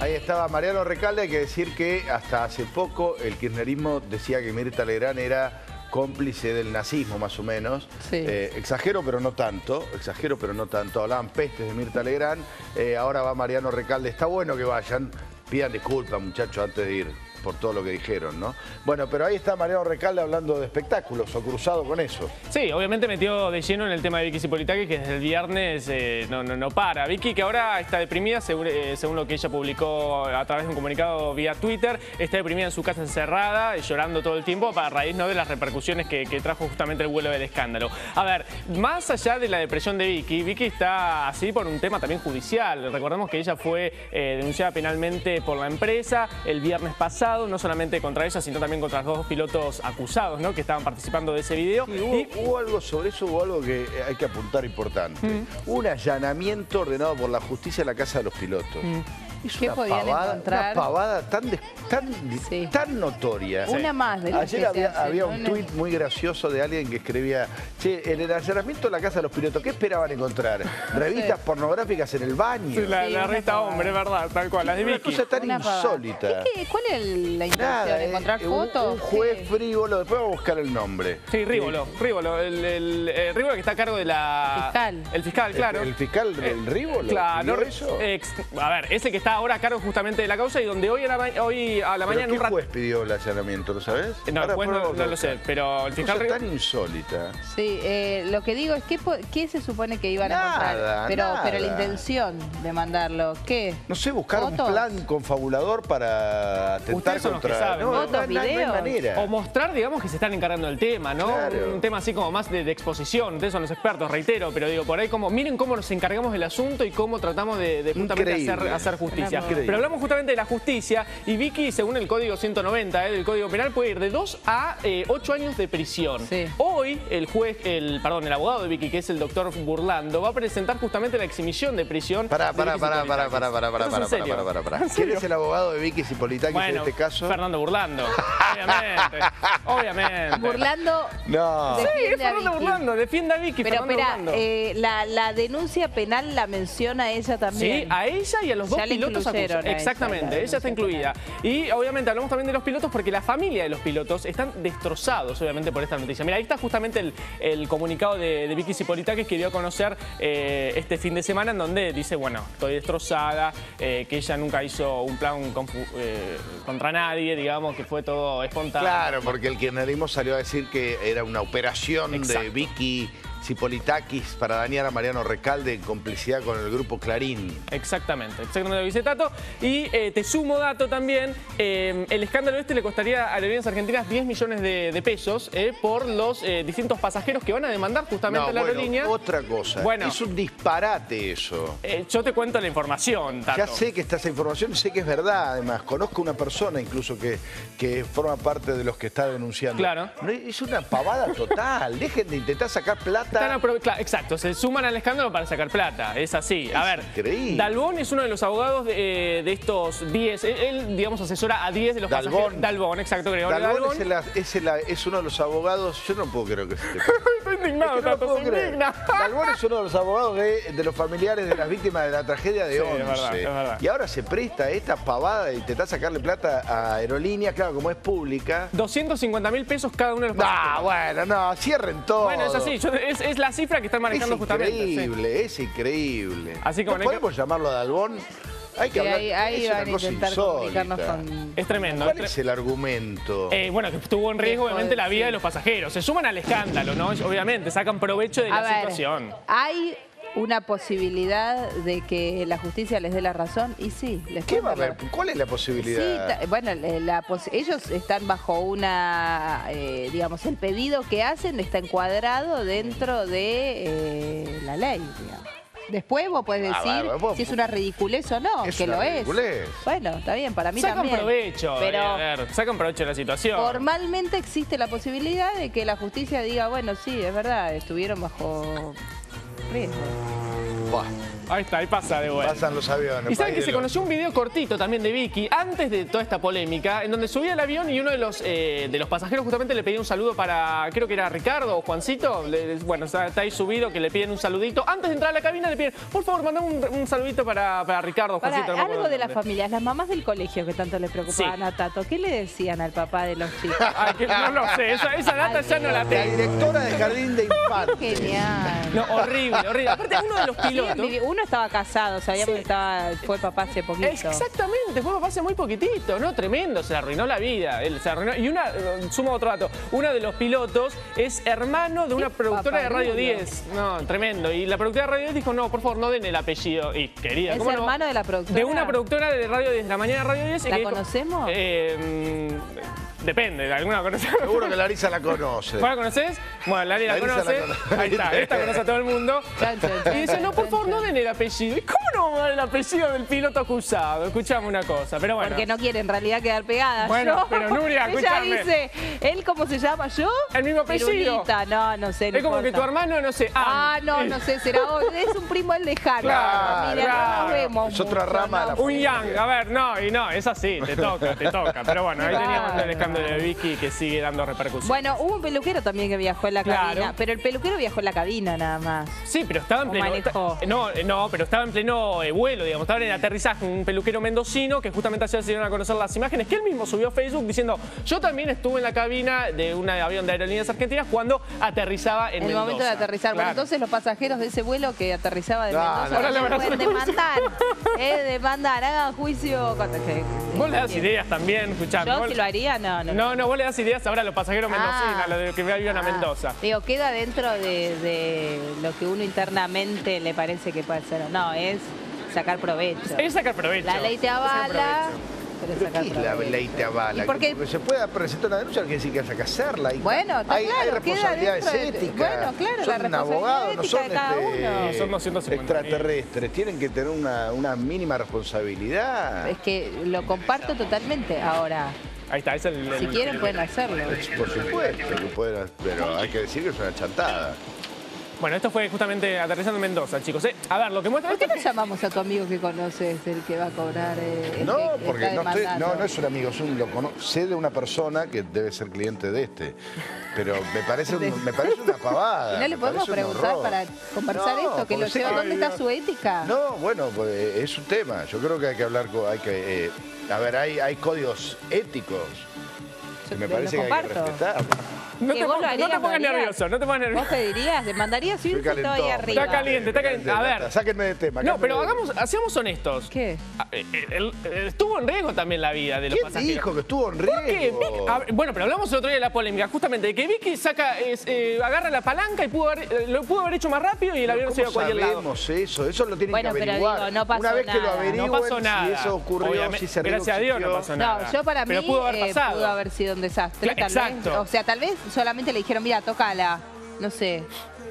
Ahí estaba Mariano Recalde, hay que decir que hasta hace poco el kirchnerismo decía que Mirta Legrand era cómplice del nazismo más o menos. Sí. Eh, exagero pero no tanto, exagero pero no tanto. Hablaban pestes de Mirta Legrand, eh, ahora va Mariano Recalde. Está bueno que vayan, pidan disculpas muchachos antes de ir por todo lo que dijeron, ¿no? Bueno, pero ahí está Mariano Recalde hablando de espectáculos o cruzado con eso. Sí, obviamente metió de lleno en el tema de Vicky Cipolitaki, que desde el viernes eh, no, no, no para. Vicky, que ahora está deprimida, según, eh, según lo que ella publicó a través de un comunicado vía Twitter, está deprimida en su casa encerrada, llorando todo el tiempo, para raíz ¿no? de las repercusiones que, que trajo justamente el vuelo del escándalo. A ver, más allá de la depresión de Vicky, Vicky está así por un tema también judicial. Recordemos que ella fue eh, denunciada penalmente por la empresa el viernes pasado, no solamente contra ella, sino también contra los dos pilotos acusados, ¿no? Que estaban participando de ese video. Y hubo, Y- hubo algo sobre eso, hubo algo que hay que apuntar importante. Un allanamiento ordenado por la justicia a la casa de los pilotos. Es ¿Qué una podían pavada, encontrar? Una pavada tan, tan, Sí. tan notoria. Una más de las Ayer que había, hacen, había ¿no? un No- tuit muy gracioso de alguien que escribía, che, en el allanamiento de la casa de los pilotos, ¿qué esperaban encontrar? ¿Revistas pornográficas en el baño? Sí, la, Sí, la revista pavada. Hombre, ¿verdad? Tal cual, las de Una cosa tan Una insólita. ¿Y qué- ¿Cuál es la intención? Eh, ¿Encontrar un- fotos? Un, juez frívolo, después vamos a buscar el nombre. Sí, Rívolo, Rívolo, el, el, eh, Rívolo que está a cargo de la... Fiscal. El fiscal, claro. ¿El, el fiscal del Rívolo? Claro, ex- a ver, ese que está ahora a cargo justamente de la causa y donde hoy a la, ma- hoy a la ¿Pero mañana qué un rato... juez pidió el allanamiento, lo sabes? No, Ahora el juez no, no lo sé, pero el fiscal... Cosa tan insólita. Sí, eh, lo que digo es, ¿qué, qué se supone que iban a encontrar? Pero, nada. pero la intención de mandarlo, ¿qué? No sé, buscar un plan confabulador para atentar Ustedes son los que contra... saben, no, ¿no? no, ¿Fotos, no, no hay videos? manera. O mostrar, digamos, que se están encargando del tema, ¿no? Claro. Un tema así como más de, de exposición. Ustedes son los expertos, reitero, pero digo, por ahí como, miren cómo nos encargamos del asunto y cómo tratamos de, de justamente hacer justicia. Pero hablamos justamente de la justicia y Vicky, según el Código 190 eh, del Código Penal, puede ir de 2 a 8 años de prisión. Sí. Hoy, el juez, el, perdón, el abogado de Vicky, que es el doctor Burlando, va a presentar justamente la exhibición de prisión. Pará, pará, pará, pará, pará, pará, pará, es pará, en pará, pará, pará. ¿En ¿Quién es el abogado de Vicky Cipolitakis en Bueno, este caso? Fernando Burlando. Obviamente. Obviamente. Burlando No. Sí, Defiende es a Fernando Vicky. Burlando, defienda a Vicky. Pero espera, eh, la, la denuncia penal la menciona ella también. Sí, a ella y a los dos Ya pilotos ella, Exactamente, la ella está incluida. Y obviamente hablamos también de los pilotos porque la familia de los pilotos están destrozados, obviamente, por esta noticia. Mira, ahí está justamente el, el comunicado de, de Vicky Cipolitakis que dio a conocer eh, este fin de semana en donde dice, bueno, estoy destrozada, eh, que ella nunca hizo un plan eh, contra nadie, digamos, que fue todo espontáneo. Claro, porque el kirchnerismo salió a decir que era una operación de. Vicky Cipolitakis para dañar a Mariano Recalde en complicidad con el grupo Clarín. Exactamente, exactamente lo dice Tato. Y eh, te sumo dato también, eh, el escándalo este le costaría a Aerolíneas Argentinas 10 millones de, de pesos eh, por los distintos pasajeros que van a demandar justamente a la bueno, aerolínea. otra cosa. Bueno. Es un disparate eso. Yo te cuento la información, Tato. Ya sé que está esa información, sé que es verdad, además. Conozco una persona incluso que, que forma parte de los que está denunciando. Claro. Es una pavada total. Dejen de intentar sacar plata. Están exacto, se suman al escándalo para sacar plata, es así. A ver, increíble. Dalbón es uno de los abogados de, eh, de estos 10, él, él, digamos, asesora a 10 de los Dalbón. pasajeros. Dalbón, exacto, Gregorio Dalbón Dalbón. es, el- es el- es uno de los abogados, yo no puedo creer que indignado, Es que no se indigna. Dalbón es uno de los abogados de, de los familiares de las víctimas de la tragedia de Sí, es 11. verdad, es verdad. Y ahora se presta esta pavada de intentar sacarle plata a aerolíneas, claro, como es pública. 250 mil pesos cada uno de los pasajeros. bueno, no, cierren todo. Bueno, es así, yo- es, es la cifra que están Es manejando justamente. sí. increíble, es increíble. Así que ¿No podemos llamarlo a Dalbón? Hay que Sí, hablar. ahí, ahí es una van a cosa intentar insólita. comunicarnos con... Es tremendo. ¿Cuál es el argumento? Eh, bueno, que estuvo en riesgo, obviamente, la vida de los pasajeros. Se suman al escándalo, ¿no? Obviamente, sacan provecho de A la ver, situación. ¿hay una posibilidad de que la justicia les dé la razón? Y sí, les ¿Qué va a haber? ¿Cuál es la Sí, posibilidad? ta- bueno, le- la pos- ellos están bajo una, eh, digamos, el pedido que hacen está encuadrado dentro de eh, la ley, digamos. Después vos podés Ah, decir bueno, vos- si es una ridiculez o no, Es que una lo ridiculez. es. Bueno, está bien, para mí Sacan también. provecho, Pero eh, a ver, sacan provecho de la situación. formalmente existe la posibilidad de que la justicia diga, bueno, sí, es verdad, estuvieron bajo riesgo. Buah. Ahí está, ahí pasa de vuelta. Pasan los aviones. Y saben que se conoció un video cortito también de Vicky antes de toda esta polémica, en donde subía al avión y uno de los, eh, de los pasajeros justamente le pedía un saludo para, creo que era Ricardo o Juancito. le- bueno, está, está ahí subido que le piden un saludito. Antes de entrar a la cabina le piden, por favor, mandame un, un saludito para, para Ricardo o Para, Juancito. no algo de el las familias, las mamás del colegio que tanto le preocupaban Sí. a Tato, ¿qué le decían al papá de los chicos? Ay, que no lo sé, esa, esa data ya no la La tengo. directora de jardín de infantes. Genial. No, horrible, horrible. Aparte, uno de los pilotos... uno estaba casado, sabíamos Sí. que estaba, fue papá hace poquito. Exactamente, fue papá hace muy poquitito, ¿no? Tremendo, se le arruinó la vida. Él se arruinó. Y una, eh, sumo otro dato, uno de los pilotos es hermano de una productora de Radio paparulo. 10. No, tremendo. Y la productora de Radio 10 dijo, no, por favor, no den el apellido. Y querida, ¿Es ¿cómo no? hermano de la productora? De una productora de Radio 10, de la mañana de Radio 10. y ¿La que dijo- conocemos? Eh, depende, ¿alguna conocemos? Seguro que Larisa la conoce. ¿Vos la conocés? Bueno, Lali la Larisa la conoce. conoce. Ahí está, esta conoce a todo el mundo. Chan, chan, chan, Y dice, no, por favor, no peixinho. Den el apellido. ¿Y cómo no vamos a dar el apellido del piloto acusado? Escuchame una cosa, pero bueno. Porque no quiere en realidad quedar pegada. Bueno, Yo- pero Nuria, Ella escúchame. dice, ¿él cómo se llama? ¿Yo? El mismo apellido. Pirulita. No, no sé, no es como que tu hermano, no sé. Ah, no, no sé, será otro. Es un primo el lejano. Claro, Mira, no claro. nos vemos Es otra mucho, rama de no. la Un yang, a ver, no, y no, es así, te toca, te toca. Pero bueno, ahí teníamos el escándalo de Vicky que sigue dando repercusión. Bueno, hubo un peluquero también que viajó en la Claro. cabina, pero el peluquero viajó en la cabina nada más. Sí, pero estaba en ¿O pleno. No, eh, no, pero estaba en pleno eh, vuelo, digamos. Estaba en el aterrizaje un peluquero mendocino que justamente ayer se dieron a conocer las imágenes que él mismo subió a Facebook diciendo: Yo también estuve en la cabina de un avión de aerolíneas argentinas cuando aterrizaba en En el Mendoza. momento de aterrizar. Bueno, entonces los pasajeros de ese vuelo que aterrizaba de No, Mendoza no, Ahora le van a pueden demandar. eh, demandar, hagan juicio. Vos le das ideas también, escuchame. Yo si lo haría, no, no. No, no, vos le das ideas ahora a los pasajeros mendocinos, Ah. a los de que iban a Ah, Mendoza. Digo, queda dentro de, de lo que uno internamente le parece que puede ser. No, es sacar provecho. Es sacar provecho. La ley te avala, provecho. pero es ¿Pero sacar qué es la ley te avala? Porque se puede presentar una denuncia, quiere decir que haya que hacerla. Y Bueno, está hay, claro, hay responsabilidades éticas. bueno, claro, la son responsabilidad abogados, no son, de cada este, uno. Son 250.000. extraterrestres. Tienen que tener una, una mínima responsabilidad. Es que lo comparto totalmente. Ahora, Ahí está, es el. si quieren pueden hacerlo. Por supuesto que pueden, pero hay que decir que es una chantada. Bueno, esto fue justamente aterrizando en Mendoza, chicos. ¿eh? A ver, lo que muestra ¿Por qué no llamamos a tu amigo que conoces, el que va a cobrar? eh, No, que porque no, estoy- no, no es un amigo, es un, lo cono- sé de una persona que debe ser cliente de este. Pero me parece, un- me parece una pavada. ¿Y no le podemos preguntar horror. para conversar No, esto? Que lo lleva, que- ¿Dónde está su ética? No, bueno, pues, eh, es un tema. Yo creo que hay que hablar con. Hay que, eh, a ver, hay, hay códigos éticos que me parece que hay que respetar. No te, vos no pongas nervioso, no te pongas ¿Vos nervioso. pedirías? ¿Demandarías si todo ahí arriba? Está caliente, está caliente. A ver. Sáquenme de tema. No, pero hagamos, seamos honestos. ¿Qué? Ah, eh, eh, eh, estuvo en riesgo también la vida de los ¿Quién pasajeros. dijo que estuvo en ¿Por qué? riesgo? Bueno, pero hablamos el otro día de la polémica, justamente, de que Vicky saca, es, eh, agarra la palanca y pudo haber, lo pudo haber hecho más rápido y el avión se iba a ¿Cómo cualquier lado. sabemos eso? Eso lo tienen Bueno, que pero averiguar. digo, no pasó Una vez que lo nada. averigüen, No pasó nada. si eso ocurrió, Obviamente, si riesgo gracias a Dios no pasó No, nada. yo para mí Pero pudo haber eh, pasado. pudo haber sido un desastre. Tal exacto. Vez. O sea, tal vez solamente le dijeron, mira, tocala. No sé.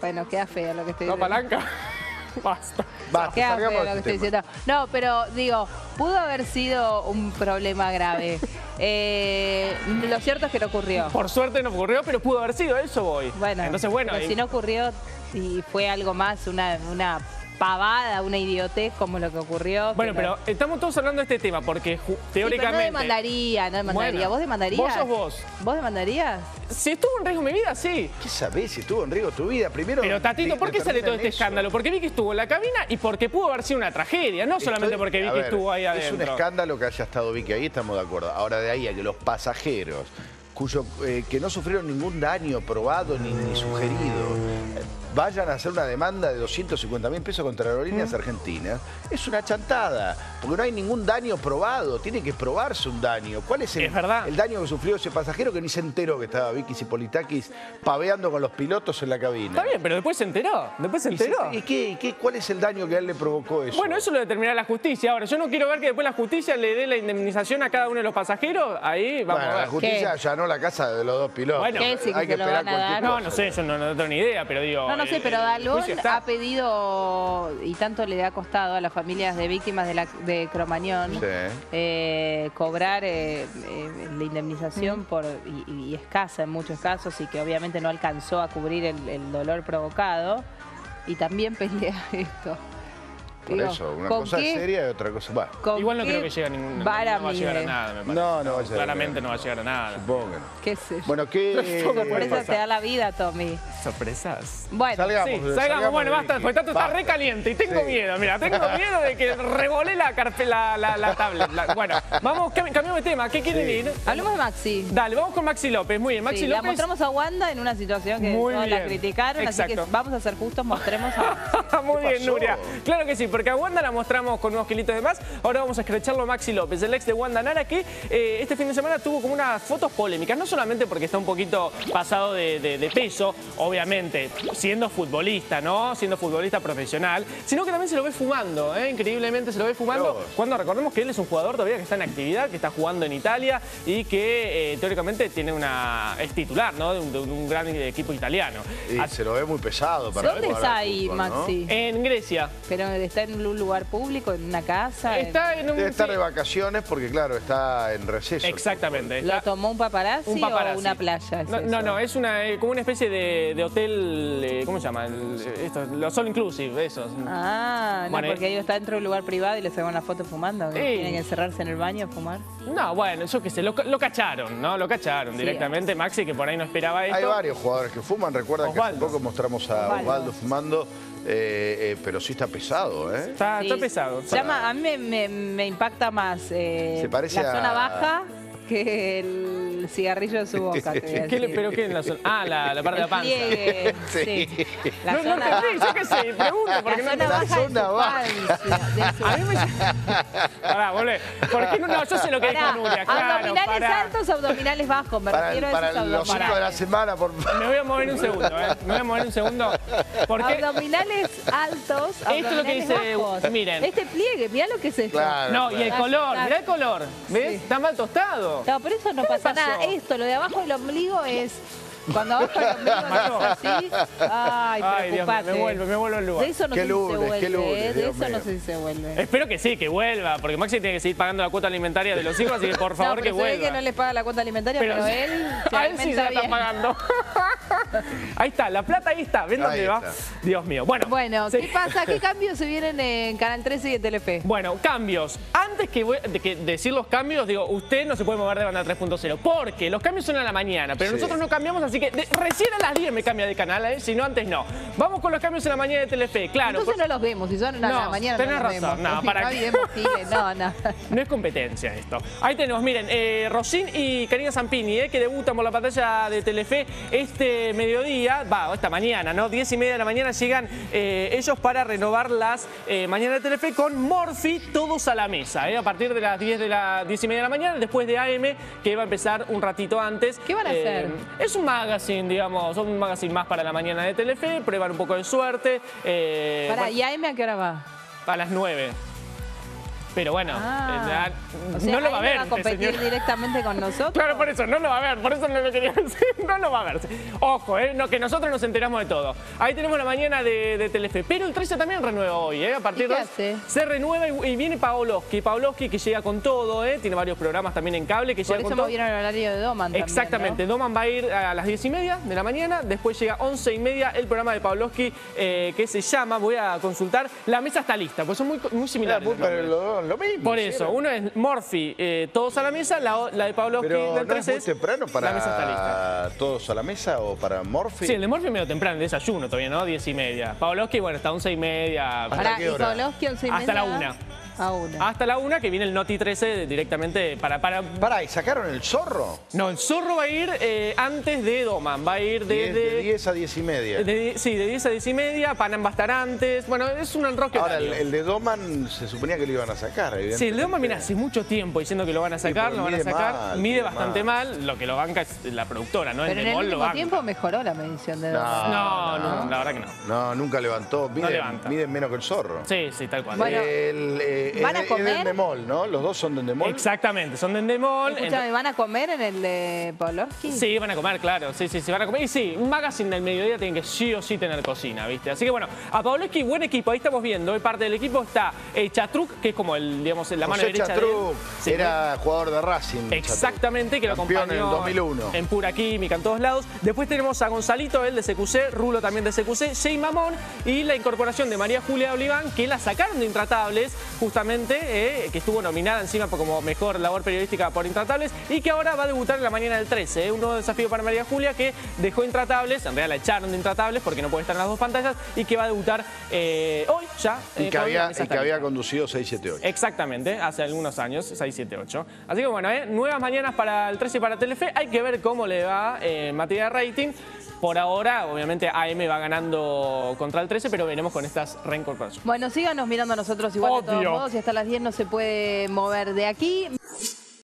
Bueno, queda feo lo que estoy ¿La diciendo. palanca? Basta. Basta, Queda feo lo que este estoy diciendo. No, pero digo, pudo haber sido un problema grave. Eh, lo cierto es que no ocurrió. Por suerte no ocurrió, pero pudo haber sido, eso voy. Bueno, Entonces, bueno, pero y- si no ocurrió y fue algo más, una, una pavada, una idiotez como lo que ocurrió. bueno, que pero no- estamos todos hablando de este tema porque ju- Sí, pero teóricamente... no demandaría, no demandaría. Bueno, ¿Vos demandarías? vos sos vos. ¿Vos demandarías? Si estuvo en riesgo mi vida, sí. ¿Qué sabés si estuvo en riesgo tu vida? Primero. Pero Tatito, ¿por qué sale todo este eso. escándalo? Porque Vicky estuvo en la cabina y porque pudo haber sido una tragedia, no solamente Estoy- porque Vicky ver, estuvo ahí Es adentro. un escándalo que haya estado Vicky ahí, estamos de acuerdo. Ahora de ahí a que los pasajeros, cuyo, eh, que no sufrieron ningún daño probado ni, ni sugerido, vayan a hacer una demanda de 250 mil pesos contra aerolíneas argentinas, es una chantada, porque no hay ningún daño probado, tiene que probarse un daño. ¿Cuál es el, Es verdad. el daño que sufrió ese pasajero que ni se enteró que estaba Vicky Cipolitakis paveando con los pilotos en la cabina? Está bien, pero después se enteró. Después se ¿Y, se- enteró. y qué, y qué- cuál es el daño que a él le provocó eso? Bueno, eso lo determinará la justicia. Ahora, yo no quiero ver que después la justicia le dé la indemnización a cada uno de los pasajeros. Ahí vamos Bueno, a la ver. justicia ¿Qué? allanó la casa de los dos pilotos. Bueno, ¿Qué? Sí, que hay que lo esperar cualquier. No, cosa. no sé, yo no, no tengo ni idea, pero No, no sé, pero está. ha pedido, y tanto le ha costado a las familias de víctimas de, la, de Cromañón, Sí. eh, cobrar eh, eh, la indemnización por y, y escasa en muchos casos y que obviamente no alcanzó a cubrir el, el dolor provocado. Y también pelea esto. Por Digo, eso, una ¿con cosa qué- seria y otra cosa... Bueno, con Igual no qué creo que llegue a ningún. No, no va a llegar a mide? nada, me parece. No, no va a llegar a Claramente no va a llegar a nada. supongo que no. ¿Qué sé yo? Bueno, ¿qué...? Pasar. te da la vida, Tommy. Sorpresas. Bueno, Salgamos. Sí, salgamos. Bueno, basta, porque tanto está re caliente y tengo Sí. miedo. Mira, tengo miedo de que revolé la, carpe, la, la, la tablet. La- bueno, vamos, cam- cambiamos de tema. ¿Qué quieren Sí. ir? hablemos de Maxi. Dale, vamos con Maxi López. Muy bien, Maxi Sí, la López. mostramos a Wanda en una situación que todos la criticaron, así que vamos a ser justos, mostremos a Muy ¿Qué bien? Nuria. Claro que sí, porque a Wanda la mostramos con unos kilitos de más. Ahora vamos a escrecharlo a Maxi López, el ex de Wanda Nara, que eh, este fin de semana tuvo como unas fotos polémicas. No solamente porque está un poquito pasado de, de- de peso, obviamente, siendo futbolista, ¿no? Siendo futbolista profesional, sino que también se lo ve fumando, ¿eh? Increíblemente se lo ve fumando. Dios. Cuando recordemos que él es un jugador todavía que está en actividad, que está jugando en Italia y que eh, teóricamente tiene una. es titular, ¿no? De un, de un gran equipo italiano. Y Así- se lo ve muy pesado para ¿Dónde está ahí, fútbol, ¿no? Maxi? En Grecia. Pero está en un lugar público, en una casa. en- Está en un. Debe estar de vacaciones porque, claro, está en receso. Exactamente. ¿Lo tomó un paparazzi, un paparazzi. o una playa? No, no, no, es una, eh, como una especie de, de hotel, eh, ¿cómo se llama? El- esto, los all inclusive, esos. Ah, no, porque ellos está dentro de un lugar privado y le sacan una foto fumando. Sí. Tienen que encerrarse en el baño a fumar. No, bueno, yo qué sé, lo, lo cacharon, ¿no? Lo cacharon Sí. directamente. Maxi, que por ahí no esperaba esto. Hay varios jugadores que fuman. Recuerdan que hace poco mostramos a Osvaldo. Osvaldo fumando, eh, eh, pero sí está pesado, ¿eh? Está, pesado. Llama, a mí me, me- me impacta más eh, Se parece la a- zona baja que el cigarrillo de su boca. te voy a ¿Qué le- decir. ¿Pero qué en la zona? Ah, la, la parte de la El panza. pliegue, Sí. sí. La No, no zona entendí, baja. yo qué sé, pregunto, porque la no zona la baja de su zona baja. panza, de su- A mí me... Pará, volvé. ¿Por qué no? No, yo sé lo que Pará, dijo Nuria, claro, abdominales pará. altos, abdominales bajos. Me Para, refiero a para esos los cinco de la abdominales. semana, por Me voy a mover un segundo, ¿eh? Me voy a mover un segundo. Porque Abdominales altos, Esto es lo que abdominales dice- bajos. miren. Este pliegue, mirá lo que es esto. Claro. No, y el Claro. color, mirá el color. ¿Ves? Sí. Está mal tostado. No, por eso no ¿Qué le pasa pasó? Nada. Esto, lo de abajo del ombligo es... Cuando Mató. es así, ay, Ay, Dios mío, preocupate. me vuelvo, me vuelvo al lugar. De eso no Qué sé si lunes, se vuelve, qué lunes, ¿eh? De Dios eso no mío. sé si se vuelve. Espero que sí, que vuelva, porque Maxi tiene que seguir pagando la cuota alimentaria de los hijos, así que por favor no, que se ve vuelva. que no le paga la cuota alimentaria, pero, él se a él sí se la está pagando. ahí está, la plata ahí está. ¿Ven Ahí dónde va? está. Dios mío. Bueno, Bueno, sí. ¿qué pasa? ¿Qué cambios se vienen en Canal 13 y en Telefe? Bueno, cambios. Antes que, voy- de que decir los cambios, digo, usted no se puede mover de banda 3.0, porque los cambios son a la mañana, pero Sí. nosotros no cambiamos, así que de- recién a las 10 me cambia de canal, ¿eh? si no antes no. Vamos con los cambios en la mañana de Telefe, claro. Entonces no los vemos, si son a No, la mañana tenés no los razón, vemos. no, ¿para Tigre, no, no. No es competencia esto. Ahí tenemos, miren, eh, Rosín y Karina Zampini, eh, que debutan por la pantalla de Telefe este mediodía, va, esta mañana, ¿no? 10 y media de la mañana llegan eh, ellos para renovar las mañanas de Telefe con Morphy, todos a la mesa, a partir de las 10, de la, 10 y media de la mañana, después de AM, que va a empezar un ratito antes. ¿Qué van a hacer? Es un magazine, digamos, un magazine más para la mañana de Telefe, prueban un poco de suerte. eh, Para, bueno, ¿y AM a qué hora va? a las 9. Pero bueno, Ah, eh, o sea, no lo va a ver. va a este competir señor. directamente con nosotros. Claro, por eso, no lo va a ver, por eso no lo quería decir, no lo va a ver. Ojo, eh, no, que nosotros nos enteramos de todo. Ahí tenemos la mañana de, de Telefe, pero el 13 también renueva hoy, ¿eh? A partir ¿Y qué de hace? se renueva y, y viene Pavlovsky, Pavlovsky que llega con todo, ¿eh? Tiene varios programas también en cable que Por llega eso con todo. movieron el horario de Doman también, Exactamente, ¿no? Doman va a ir a las 10 y media de la mañana, después llega 11 y media el programa de Pavlovsky eh, que se llama, voy a consultar, la mesa está lista, pues son muy, muy similares. los son lo mismo. Por eso, ¿sí? uno es Morphy, eh, todos a la mesa, la, la de Pablo Pero del 3 ¿no es muy temprano para la mesa está lista. todos a la mesa o para Morphy? Sí, el de Morphy medio temprano, el desayuno todavía, ¿no? 10 y media. Pablo bueno, está a 11 y media. ¿Hasta, ¿Hasta qué hora? 11 y media? Hasta la 1. A una. Hasta la una que viene el Noti 13 directamente para... para... Pará, ¿y sacaron el zorro? No, el zorro va a ir eh, antes de Doman, va a ir desde... de 10 a 10 y media. de- sí, de 10 a 10 y media, Panam va a estar antes. Bueno, es un enroque Ahora, el, el de Doman se suponía que lo iban a sacar, Sí, el de evidentemente. Doman, mira, hace mucho tiempo diciendo que lo van a sacar, porque lo van a sacar. mal, mide mide bastante mal. lo que lo banca es la productora, ¿no? Pero en el Bemol lo último banca. tiempo mejoró la medición de No. Doman. No, no, la verdad que no. No, nunca levantó. Mide, levanta. mide menos que el zorro. Sí, sí, tal cual. Bueno. El, eh, Eh, ¿Van a es de- es comer? de Endemol, ¿no? Los dos son de Endemol. Exactamente, son de Endemol. Escúchame, ¿van a comer en el de Poloski? Sí, van a comer, claro. Sí, sí, sí, van a comer. Y sí, un magazine del mediodía tiene que sí o sí tener cocina, ¿viste? Así que bueno, a Pavlovsky, buen equipo. Ahí estamos viendo. Hoy parte del equipo está eh, Chatruc, que es como el, digamos, la mano José derecha de Chatruc él. Sí, era jugador de Racing. Chatruc. Exactamente, que lo Campeón acompañó en el 2001. en pura química, en todos lados. Después tenemos a Gonzalito, él de CQC, Rulo también de CQC, Jay Mamón y la incorporación de María Julia Oliván, que la sacaron de Intratables, justamente, eh, que estuvo nominada encima como mejor labor periodística por Intratables y que ahora va a debutar en la mañana del 13. eh, un nuevo desafío para María Julia que dejó Intratables, en realidad la echaron de Intratables porque no puede estar en las dos pantallas y que va a debutar eh, hoy ya. Y eh, que había, y que había conducido 678. Exactamente, hace algunos años, 6, 7, 8. Así que bueno, nuevas mañanas para el 13 y para Telefe. Hay que ver cómo le va en materia de rating. Por ahora, obviamente, AM va ganando contra el 13, pero veremos con estas reincorporaciones. Bueno, síganos mirando a nosotros igual de todos modos y hasta las 10 no se puede mover de aquí.